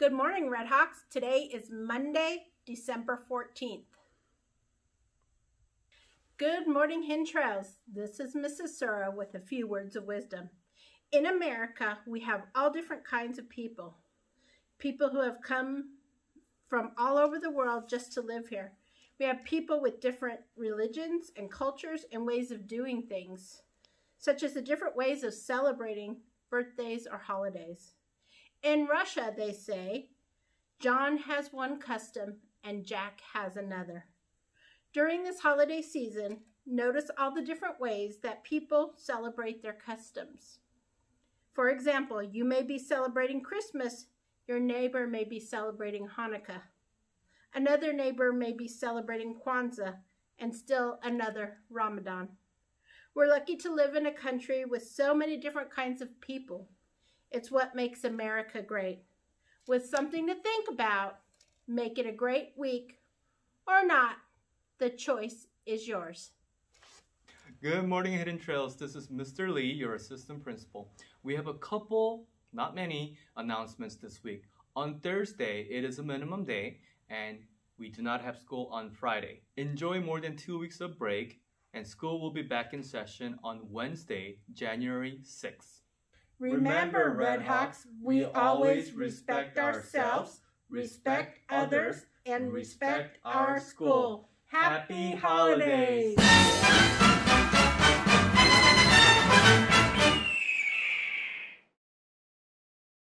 Good morning, Redhawks. Today is Monday, December 14th. Good morning, Hidden Trails. This is Mrs. Sura with a few words of wisdom. In America, we have all different kinds of people. People who have come from all over the world just to live here. We have people with different religions and cultures and ways of doing things, such as the different ways of celebrating birthdays or holidays. In Russia, they say, John has one custom and Jack has another. During this holiday season, notice all the different ways that people celebrate their customs. For example, you may be celebrating Christmas, your neighbor may be celebrating Hanukkah. Another neighbor may be celebrating Kwanzaa, and still another Ramadan. We're lucky to live in a country with so many different kinds of people. It's what makes America great. With something to think about, make it a great week or not. The choice is yours. Good morning, Hidden Trails. This is Mr. Lee, your assistant principal. We have a couple, not many, announcements this week. On Thursday, it is a minimum day, and we do not have school on Friday. Enjoy more than two weeks of break, and school will be back in session on Wednesday, January 6th. Remember, Redhawks, we always respect ourselves, respect others, and respect our school. Happy holidays!